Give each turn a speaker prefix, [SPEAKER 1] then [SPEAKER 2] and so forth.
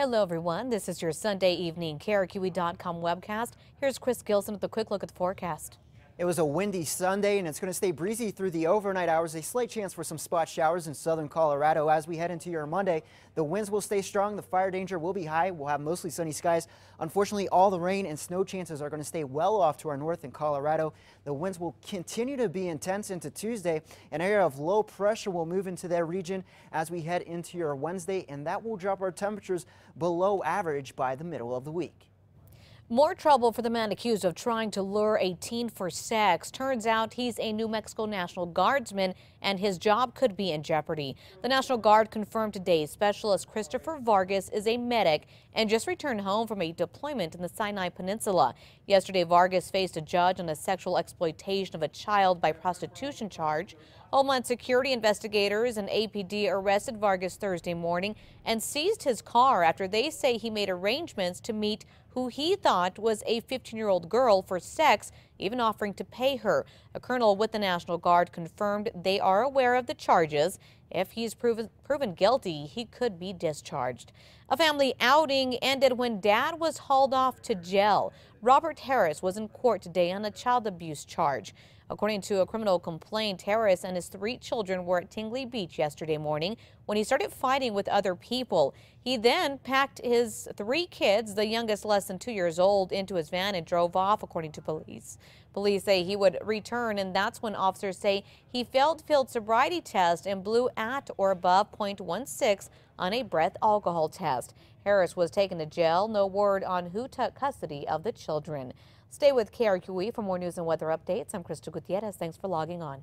[SPEAKER 1] Hello, everyone. This is your Sunday evening KRQE.com webcast. Here's Chris Gilson with a quick look at the forecast.
[SPEAKER 2] It was a windy Sunday and it's going to stay breezy through the overnight hours. A slight chance for some spot showers in southern Colorado as we head into your Monday. The winds will stay strong. The fire danger will be high. We'll have mostly sunny skies. Unfortunately, all the rain and snow chances are going to stay well off to our north in Colorado. The winds will continue to be intense into Tuesday. An area of low pressure will move into that region as we head into your Wednesday, and that will drop our temperatures below average by the middle of the week.
[SPEAKER 1] More trouble for the man accused of trying to lure a teen for sex. Turns out he's a New Mexico National Guardsman and his job could be in jeopardy. The National Guard confirmed today Specialist Christopher Vargas is a medic and just returned home from a deployment in the Sinai Peninsula. Yesterday, Vargas faced a judge on a sexual exploitation of a child by prostitution charge. Homeland Security investigators and APD arrested Vargas Thursday morning and seized his car after they say he made arrangements to meet who he thought was a 15-year-old girl for sex, even offering to pay her. A colonel with the National Guard confirmed they are aware of the charges. If he's proven, proven guilty, he could be discharged. A family outing ended when dad was hauled off to jail. Robert Harris was in court today on a child abuse charge. According to a criminal complaint, Harris and his three children were at Tingley Beach yesterday morning when he started fighting with other people. He then packed his three kids, the youngest less than two years old, into his van and drove off, according to police. Police say he would return, and that's when officers say he failed field sobriety test and blew at or above 0.16 on a breath alcohol test. Harris was taken to jail. No word on who took custody of the children. Stay with KRQE for more news and weather updates. I'm Krista Gutierrez. Thanks for logging on.